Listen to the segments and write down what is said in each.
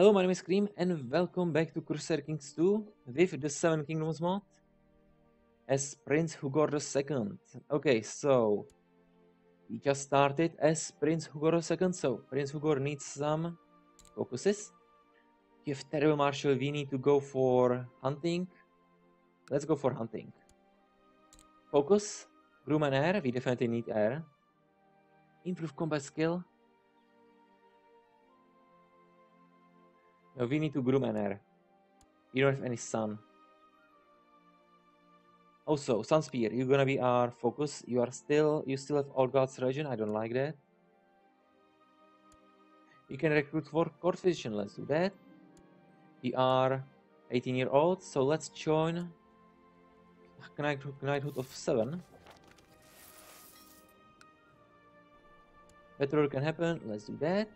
Hello, my name is Cream, and welcome back to Crusader Kings 2 with the Seven Kingdoms mod as Prince Hugor II. Okay, so we just started as Prince Hugor II, so Prince Hugor needs some focuses. You have terrible marshal, we need to go for hunting. Let's go for hunting. Focus, groom and heir, we definitely need heir. Improve combat skill. No, we need to groom heir. We don't have any son. Also, Sunspear, you're gonna be our focus. You are still, you still have Old Gods region. I don't like that. You can recruit for court physician. Let's do that. We are 18 year old, so let's join Knighthood of 7. Better can happen. Let's do that.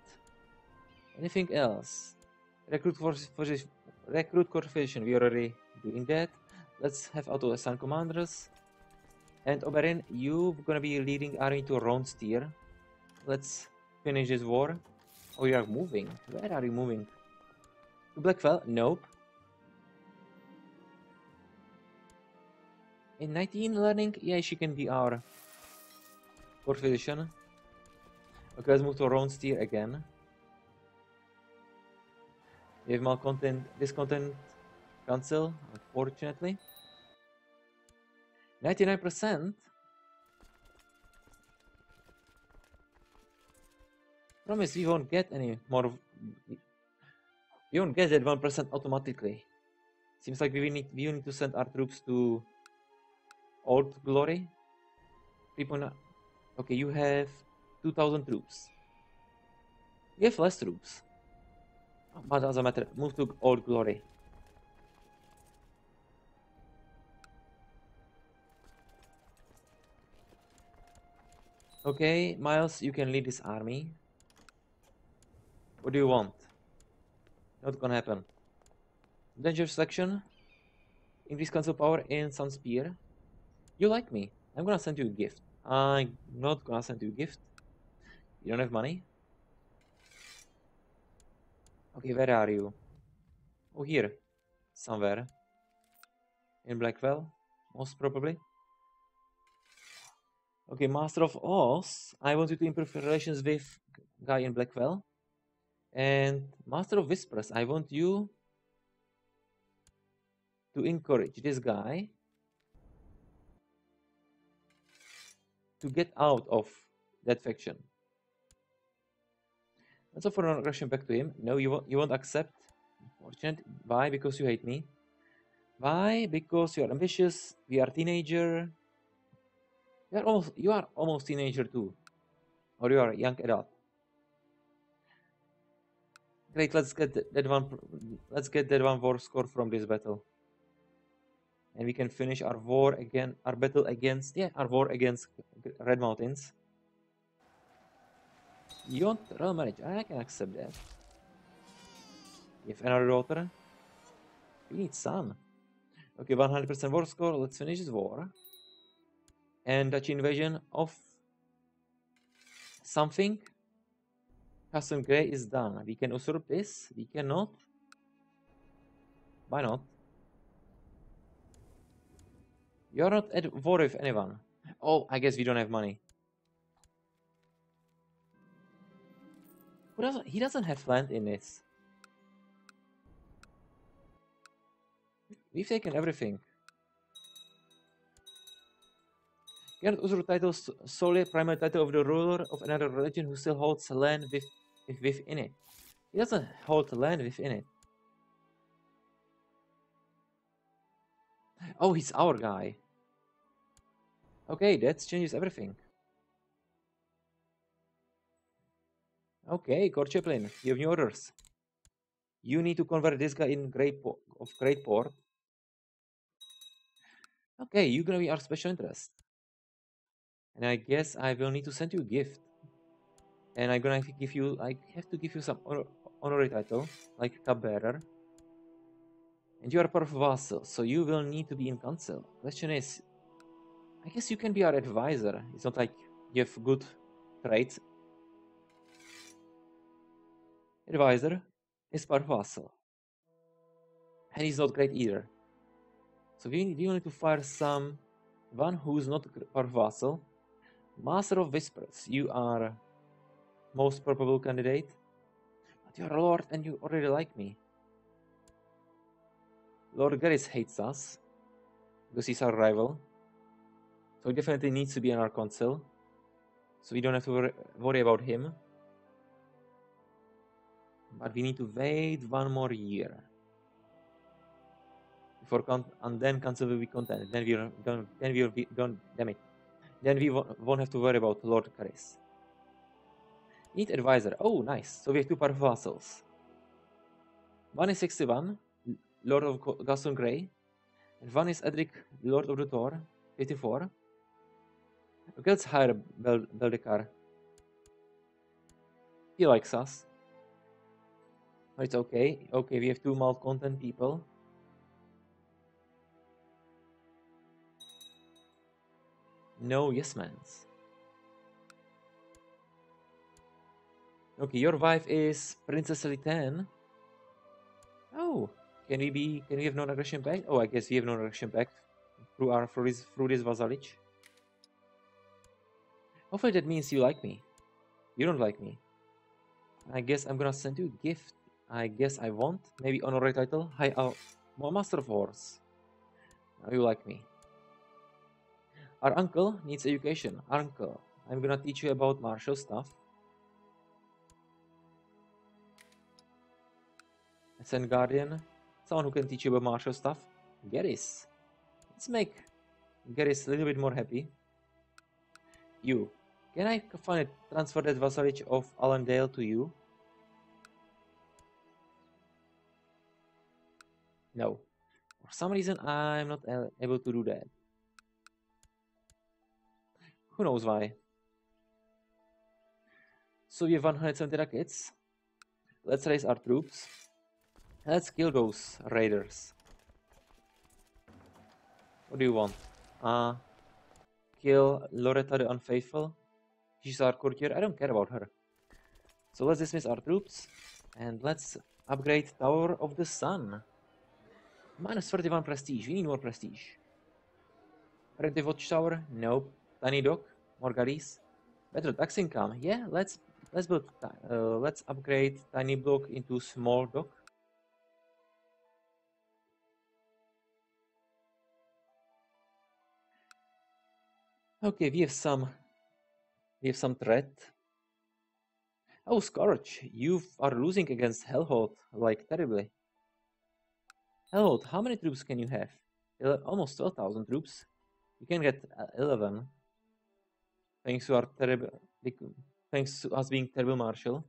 Anything else? Recruit for, for recruit physician. We already doing that. Let's have auto assign commanders. And Oberyn, you're gonna be leading army to Ronsteer. Let's finish this war. Oh, you are moving. Where are you moving? To Blackfell? Nope. In 19 learning, yeah, she can be our physician. Okay, let's move to Ronsteer again. We have this content, cancel, unfortunately. 99%? Promise we won't get any more. We won't get that 1% automatically. Seems like we need, we need to send our troops to Old Glory. People, okay, you have 2000 troops. We have less troops. But doesn't matter. Move to Old Glory. Okay, Miles, you can lead this army. What do you want? Not gonna happen. Danger selection. Increase council power in Sunspear. You like me. I'm gonna send you a gift. I'm not gonna send you a gift. You don't have money? Okay, where are you? Oh, here. Somewhere. In Blackwell, most probably. Okay, Master of Laws. I want you to improve relations with guy in Blackwell. And Master of Whispers. I want you to encourage this guy to get out of that faction. Let's offer non-aggression pact to him. No, you won't, you won't accept. Unfortunate. Why? Because you hate me. Why? Because you are ambitious. We are teenager. You are almost you are almost teenager too, or you are young adult. Great, let's get that one. Let's get that one war score from this battle, and we can finish our war again. Our battle against yeah, our war against Red Mountains. You want real marriage? I can accept that. If another daughter, we need son. Okay, 100% war score. Let's finish this war and Dutch invasion of something. Custom gray is done. We can usurp this. We cannot. Why not? You're not at war with anyone. Oh, I guess we don't have money. Who doesn't? He doesn't have land in this. We've taken everything. Cannot usurp titles solely primary title of the ruler of another religion who still holds land with, within it. He doesn't hold land within it. Oh, he's our guy. Okay, that changes everything. Okay, Court Chaplain, you have new orders. You need to convert this guy in Great of Great Port. Okay, you're gonna be our special interest. And I guess I will need to send you a gift. And I'm gonna give you, I have to give you some honor, honorary title, like cupbearer. And you are part of vassal, so you will need to be in council. Question is, I guess you can be our advisor. It's not like you have good traits. Advisor, is par vassal. And he's not great either. So we, we need to fire some one who's not par vassal. Master of Whispers, you are most probable candidate. But you're a lord and you already like me. Lord Garris hates us because he's our rival. So he definitely needs to be in our council. So we don't have to wor- worry about him. But we need to wait one more year. Before con- and then council will be content. Then we don't. Then we will be don't. Damn it. Then we wo- won't have to worry about Lord Caris. Need advisor. Oh, nice. So we have two powerful vassals. One is 61, Lord of Ghaston Grey, and one is Edric, Lord of the Tor, 54. Okay, let's hire Bel- Beldecar. He likes us. But It's okay. Okay, we have two malcontent people. No yes mans. Okay, your wife is Princess Litan. Oh, can we be? Can we have non-aggression pact? Oh, I guess we have non-aggression pact through our through this through this vassalage. Hopefully that means you like me. You don't like me. I guess I'm gonna send you a gift. I guess I won't. maybe honorary title. Hi, uh, Master of Wars. You like me. Our uncle needs education. Uncle, I'm gonna teach you about martial stuff. Send Guardian, someone who can teach you about martial stuff. Garrus. Let's make Garrus a little bit more happy. You. Can I finally transfer that vassalage of Allendale to you? No. For some reason, I'm not able to do that. Who knows why? So we have 170 rockets. Let's raise our troops. Let's kill those raiders. What do you want? Uh, kill Loretta the Unfaithful. She's our courtier. I don't care about her. So let's dismiss our troops and let's upgrade Tower of the Sun. Minus 31 prestige. We need more prestige. Primitive Watchtower? Nope. Tiny Dock? More Better tax income? Yeah, let's let's build uh, let's upgrade Tiny Block into Small Dock. Okay, we have some we have some threat. Oh, Scourge, you are losing against Hellholt, like terribly. Hellholt, how many troops can you have? Ele- almost 12,000 troops. You can get uh, 11. Thanks to our terrible, thanks to us being terrible marshal.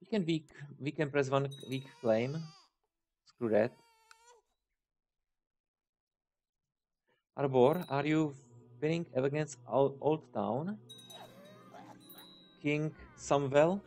We can weak, we can press one weak flame. Screw that. Arbor, are you winning against Old, Town? King Samwell?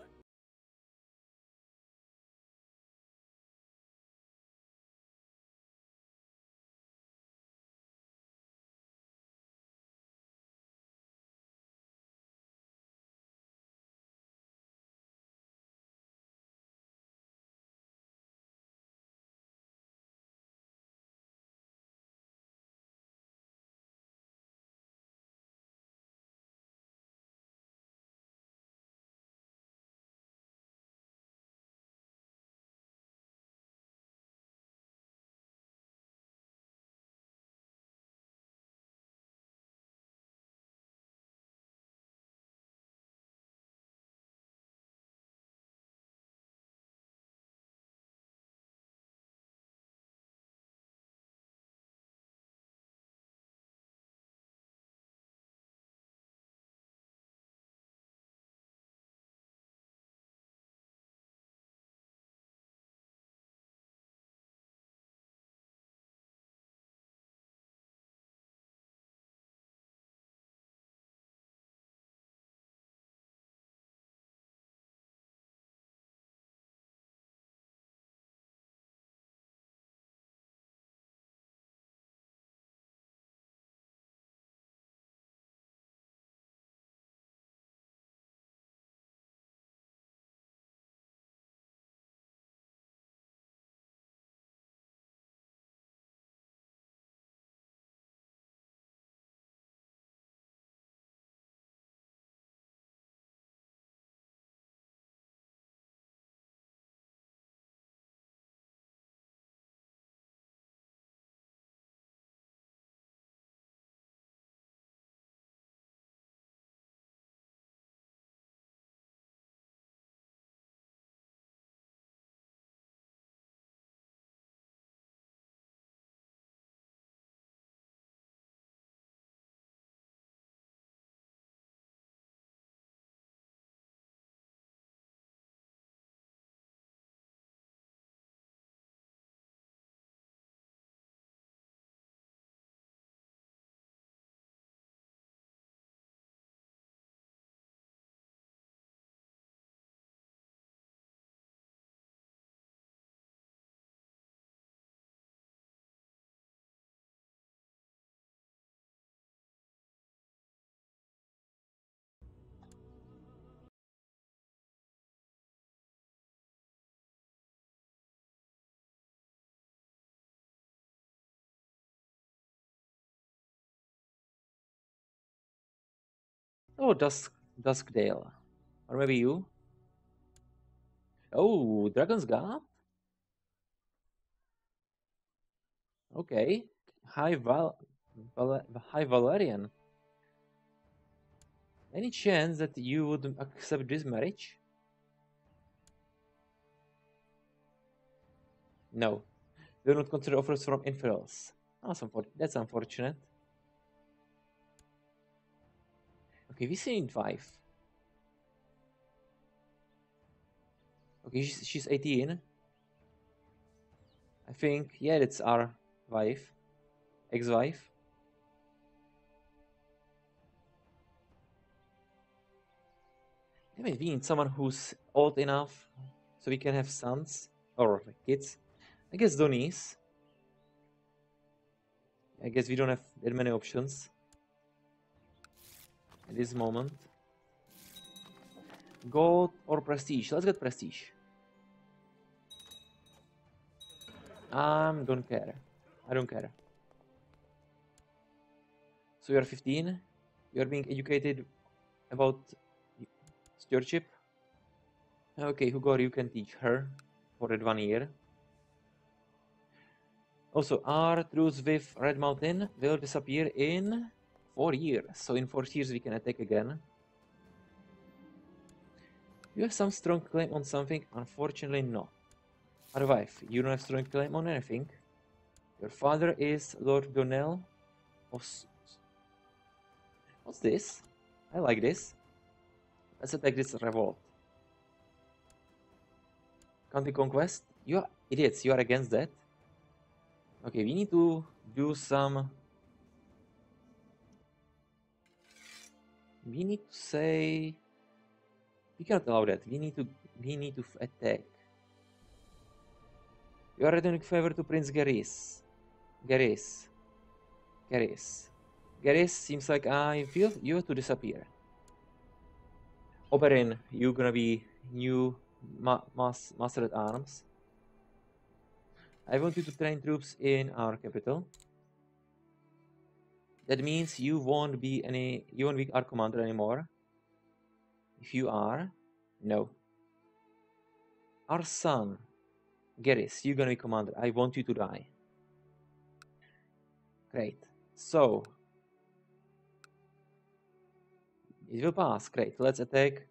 Oh, Dusk Duskdale. Or maybe you? Oh, Dragon's Guard? Okay. High Val, Val High Valerian. Any chance that you would accept this marriage? No. Do not consider offers from infidels. That's, unfor that's unfortunate. Okay, we need five. Okay, she's, she's 18. I think, yeah, that's our wife. Ex-wife. Damn it, we need someone who's old enough so we can have sons or kids. I guess Donis. I guess we don't have that many options at this moment. Gold or prestige? Let's get prestige. I'm don't care. I don't care. So you're 15. You're being educated about stewardship. Okay, Hugo, you can teach her for that one year. Also, our truce with Red Mountain will disappear in four years. So in four years we can attack again. You have some strong claim on something? Unfortunately. Our wife, you don't have strong claim on anything. Your father is Lord Donnell. What's this? I like this. Let's attack this revolt. County conquest? You are idiots, you are against that? Okay, we need to do some... We need to say... We cannot allow that. We need to we need to attack. You are returning favor to Prince Garis. Garis. Garis. Garis seems like I feel you have to disappear. Oberyn, you're gonna be new ma mas master at arms. I want you to train troops in our capital. That means you won't be any you won't be our commander anymore. If you are, no. Our son, Geris, you're gonna be commander. I want you to die. Great. So it will pass. Great. Let's attack.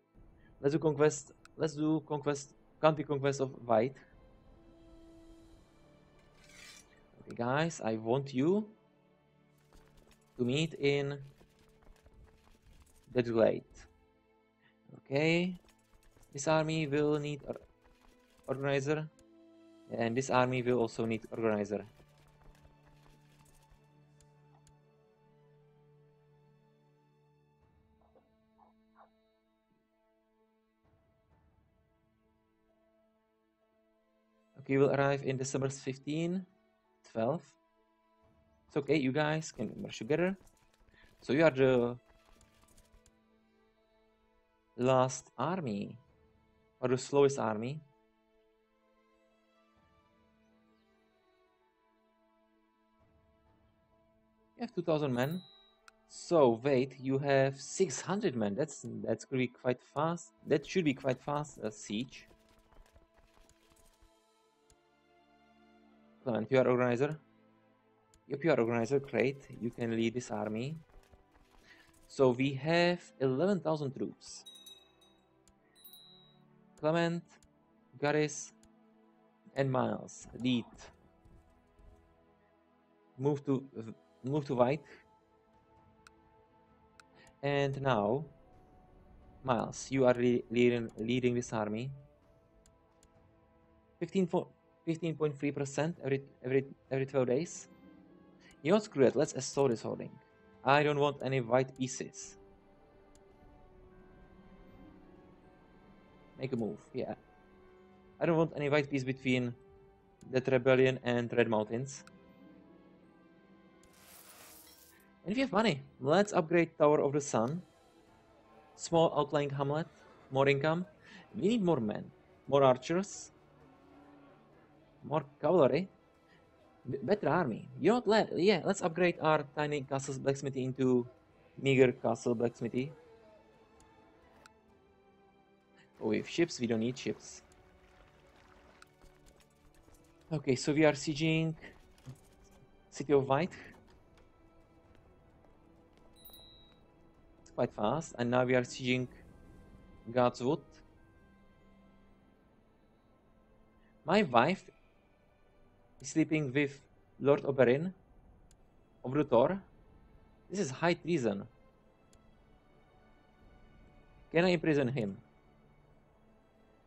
Let's do conquest. Let's do conquest. County conquest of White. Okay, guys, I want you to meet in the glade. Okay, this army will need or organizer, and this army will also need organizer. Okay, will arrive in December 15, 12. It's okay, you guys can merge together. So you are the last army, or the slowest army. You have 2000 men. So wait, you have 600 men. That's that's gonna be quite fast. That should be quite fast. A siege. Clement, you are organizer. Yep, you are organizer. Great. You can lead this army. So we have 11,000 troops. Clement, Garis, and Miles lead. Move to move to white. And now, Miles, you are leading leading this army. 15.3% every every every 12 days. You know, screw it. Let's assault this holding. I don't want any white pieces. Make a move, yeah. I don't want any white piece between that rebellion and Red Mountains. And if you have money, let's upgrade Tower of the Sun. Small outlying hamlet, more income. We need more men, more archers, more cavalry, better army. You know what? Let, yeah, let's upgrade our tiny castle blacksmithy into meager castle blacksmithy. Oh, we have ships, we don't need ships. Okay, so we are sieging City of White. It's quite fast. And now we are sieging God's Wood. My wife sleeping with Lord Oberyn of Rutor. This is high treason. Can I imprison him?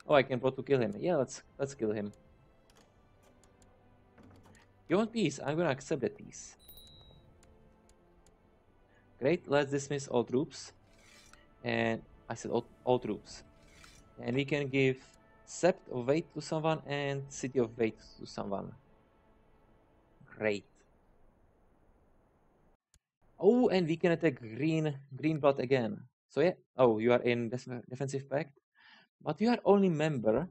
Oh, I can vote to kill him. Yeah, let's let's kill him. You want peace? I'm gonna accept that peace. Great, let's dismiss all troops. And I said all, all troops. And we can give Sept of Wait to someone and City of Wait to someone. Great. Oh, and we can attack green Greenblood again. So yeah. Oh, you are in def defensive pact, but you are only member,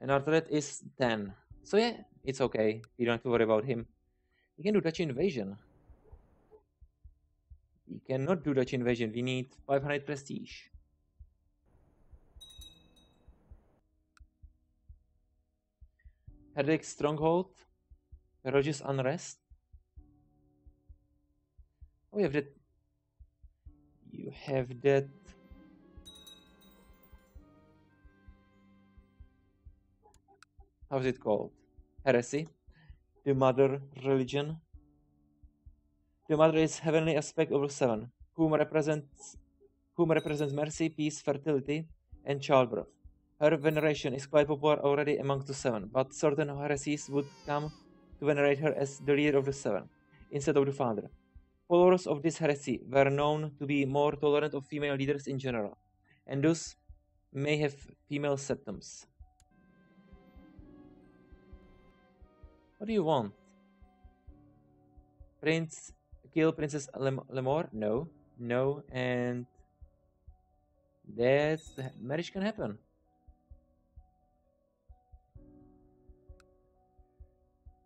and our threat is ten. So yeah, it's okay. You don't have to worry about him. We can do Dutch invasion. We cannot do Dutch invasion. We need 500 prestige. Headache Stronghold. Rogers Unrest. You have that. You have that. How's it called? heresy, the mother religion. The mother is heavenly aspect over seven, whom represents whom represents mercy, peace, fertility, and childbirth. Her veneration is quite popular already among the seven, but certain heresies would come to venerate her as the leader of the seven, instead of the father. Followers of this heresy were known to be more tolerant of female leaders in general, and thus may have female septons. What do you want? Prince, kill Princess Lemore? No, no, and that marriage can happen.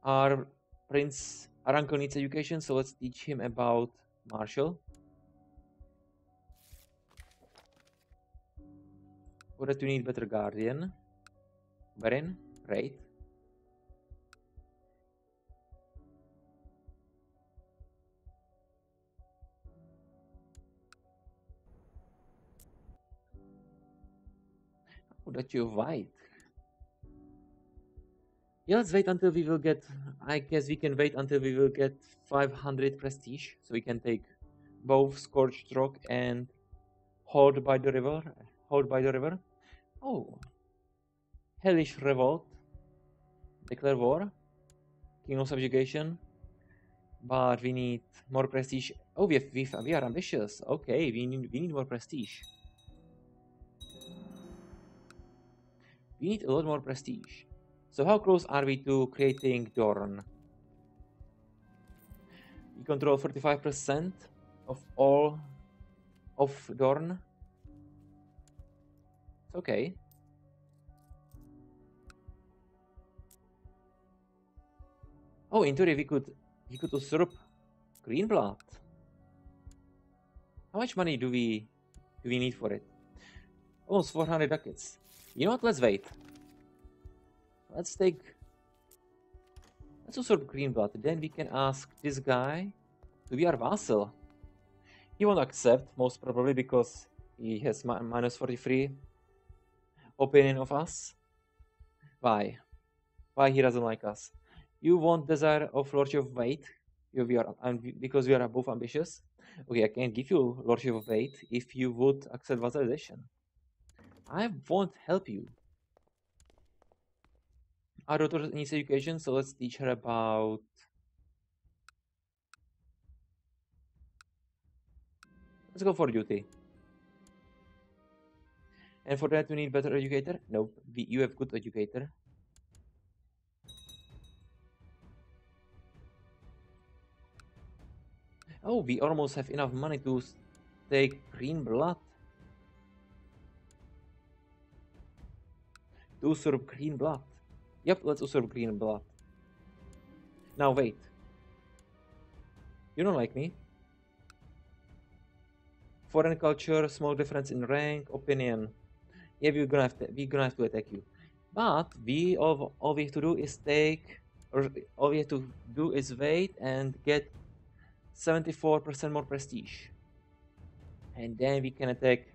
Our Prince Aranko needs education, so let's teach him about martial. For that, we need better guardian. Barin, right? that you're white. Yeah, let's wait until we will get, I guess we can wait until we will get 500 prestige, so we can take both Scorched Rock and Hold by the River. Hold by the River. Oh. Hellish Revolt. Declare War. Kingdom Subjugation. But we need more prestige. Oh, we, have, we, we are ambitious. Okay, we need, we need more prestige. we need a lot more prestige. So how close are we to creating Dorn? We control 45% of all of Dorn. It's okay. Oh, in theory we could we could usurp Greenblood. How much money do we do we need for it? Almost 400 ducats. You know what? Let's wait. Let's take... Let's also Greenblood. Then we can ask this guy to be our vassal. He won't accept, most probably, because he has mi minus 43 opinion of us. Why? Why he doesn't like us? You want desire of Lordship of Weight? You, we are, because we are both ambitious. Okay, I can give you Lordship of Weight if you would accept vassalization. I won't help you. Our daughter needs education, so let's teach her about Let's go for duty. And for that we need better educator? Nope, we, you have good educator. Oh, we almost have enough money to take Greenblood. to usurp Greenblood. Yep, let's usurp Greenblood. Now wait. You don't like me. Foreign culture, small difference in rank, opinion. Yeah, we're gonna have to, we're gonna have to attack you. But we all, all we have to do is take, or all we have to do is wait and get 74% more prestige. And then we can attack,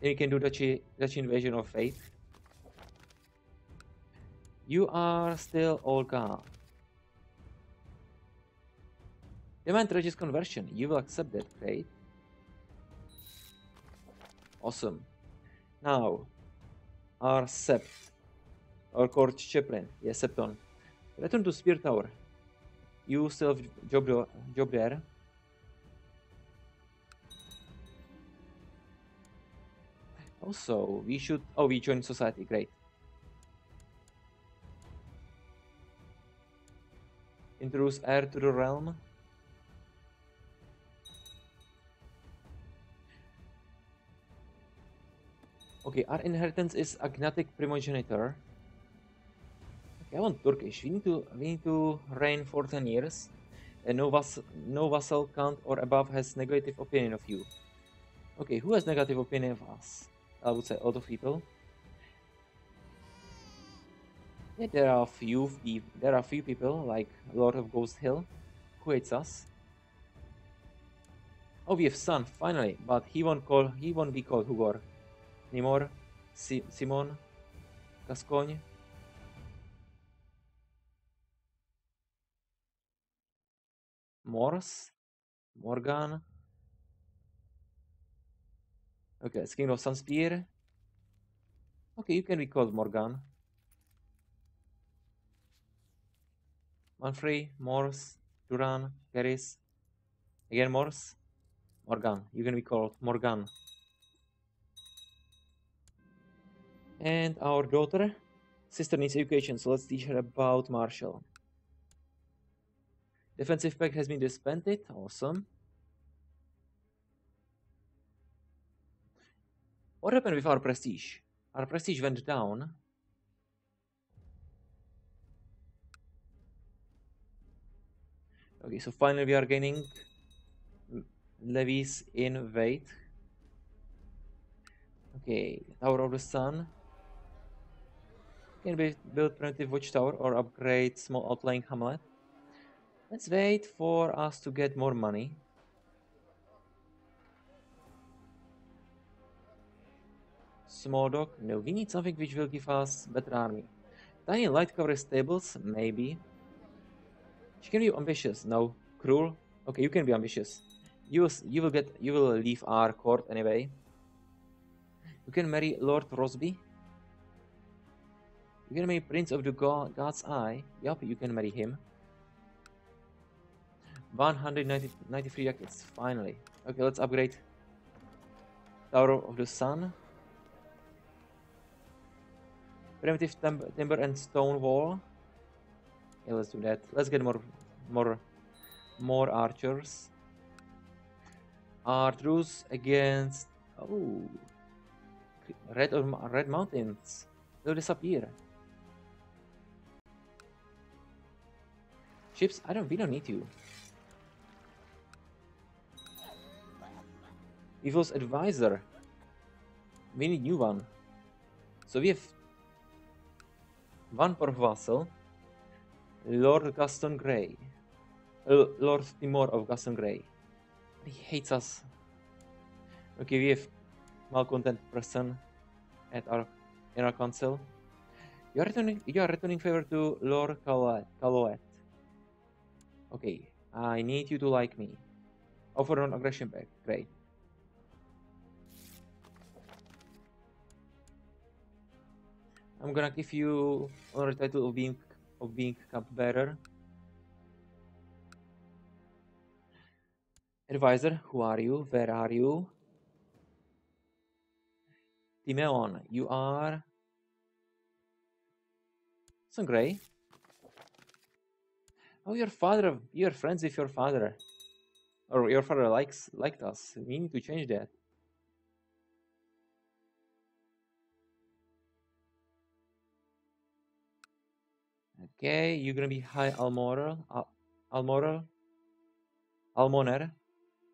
then we can do Dutch, Dutch invasion of faith. You are still all Olga. Demand religious conversion. You will accept that, right? Awesome. Now, our Sept, our court chaplain, yes, Septon. Return to Spear Tower. You still have job, job there. Also, we should. Oh, we join society. Great. Introduce heir to the realm. Okay, our inheritance is agnatic primogeniture. Okay, I want Turkish. We need to we need to reign for ten years. And no vassal, no vassal count or above has negative opinion of you. Okay, who has negative opinion of us? I would say a lot of people. There are few there are few people like Lord of Ghost Hill who hates us. Oh, we have son finally, but he won't call he won't be called Hugor anymore. Si Simon, Gascogne. Morse, Morgan. Okay, it's King of Sunspear. Okay, you can be called Morgan. Manfrey, Morse, Duran, Garis. Again, Morse. Morgan. You're gonna be called Morgan. And our daughter, sister needs education, so let's teach her about martial. Defensive pact has been disbanded. Awesome. What happened with our prestige? Our prestige went down. Okay, so finally we are gaining levies in weight. Okay, Tower of the Sun. Can we build primitive watchtower or upgrade small outlying hamlet? Let's wait for us to get more money. Small dock? No, we need something which will give us better army. Tiny light cover stables? Maybe. She can be ambitious. No. Cruel? Okay, you can be ambitious. You will, you will get you will leave our court anyway. You can marry Lord Rosby. You can marry Prince of the God, God's Eye. Yup, you can marry him. 193 jackets, finally. Okay, let's upgrade Tower of the Sun. Primitive timber and stone wall. Yeah, let's do that. Let's get more, more, more archers. Archers against oh, red red mountains. They'll disappear. Ships, I don't. We don't need you. Evil's advisor. We need new one. So we have one per vassal. Lord Ghaston Grey. Uh, Lord Timor of Ghaston Grey. He hates us. Okay, we have malcontent person at our in our council. You are returning you are returning favor to Lord Caloet. Okay, I need you to like me. Offer non-aggression pact. Great. I'm gonna give you honor title of being of being cupbearer. Advisor, who are you? Where are you? Timeon, you are some gray. Oh, your father, you're friends with your father. Or your father likes liked us. We need to change that. Okay, you're gonna be high Almoral, Al Almoral, Almoner.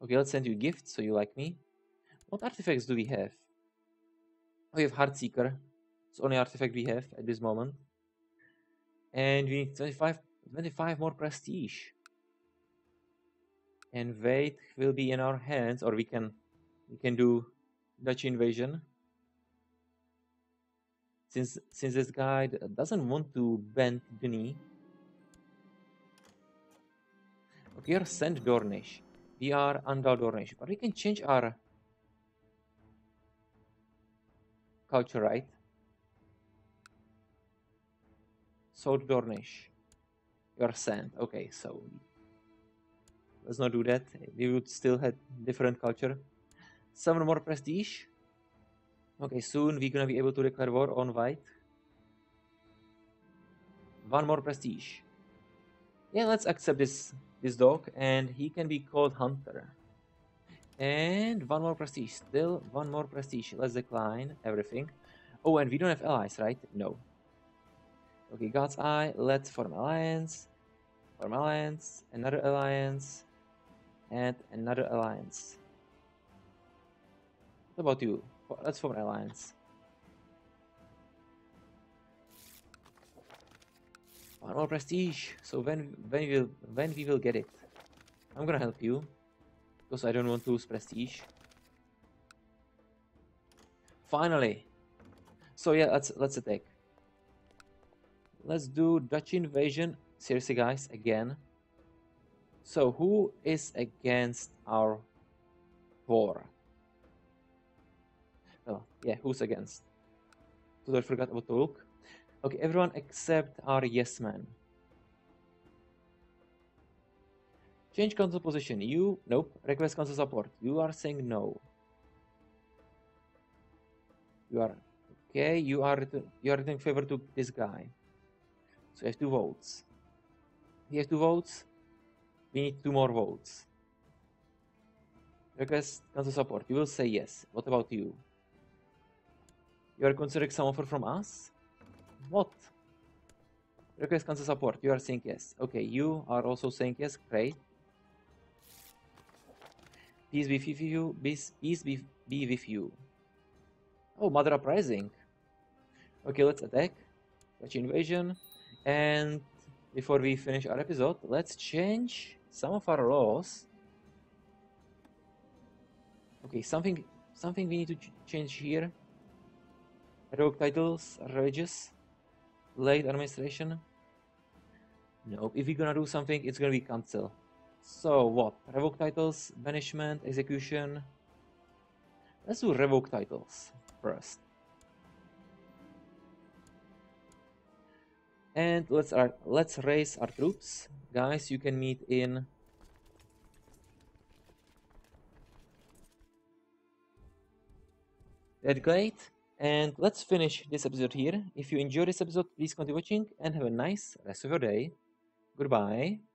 Okay, let's send you gifts so you like me. What artifacts do we have? We have Heartseeker. It's the only artifact we have at this moment. And we need 25, 25 more prestige. And Wait will be in our hands, or we can we can do Dutch invasion. Since since this guy doesn't want to bend the knee. Okay, you're sent Dornish. We are under Dornish, but we can change our culture, right? Sold Dornish. You're sent. Okay, so let's not do that. We would still have different culture. Seven more prestige. Okay, soon we're gonna be able to declare war on white. One more prestige. Yeah, let's accept this this dog, and he can be called Hunter. And one more prestige. Still one more prestige. Let's decline everything. Oh, and we don't have allies, right? No. Okay, God's Eye. Let's form alliance. Form alliance. Another alliance. And another alliance. What about you? Let's form an alliance. One more prestige. So when when we will when we will get it, I'm gonna help you because I don't want to lose prestige. Finally. So yeah, let's let's attack. Let's do Dutch invasion. Seriously, guys, again. So who is against our war? Oh, yeah, who's against? So I forgot about Tolk. Okay, everyone except our yes man. Change council position. You, nope. Request council support. You are saying no. You are, okay, you are, you are returning favor to this guy. So you have two votes. He has two votes. We need two more votes. Request council support. You will say yes. What about you? You are considering some offer from us? What? Request council support. You are saying yes. Okay, you are also saying yes. Great. Peace be with you. Peace, be, be with you. Oh, Mother Uprising. Okay, let's attack. Dutch invasion. And before we finish our episode, let's change some of our laws. Okay, something something we need to ch change here. Rogue titles, religious, late administration. Nope. If we're gonna do something, it's gonna be council. So what? Revoke titles, banishment, execution. Let's do revoke titles first. And let's let's raise our troops. Guys, you can meet in Red Glade. And let's finish this episode here. If you enjoyed this episode, please continue watching and have a nice rest of your day. Goodbye.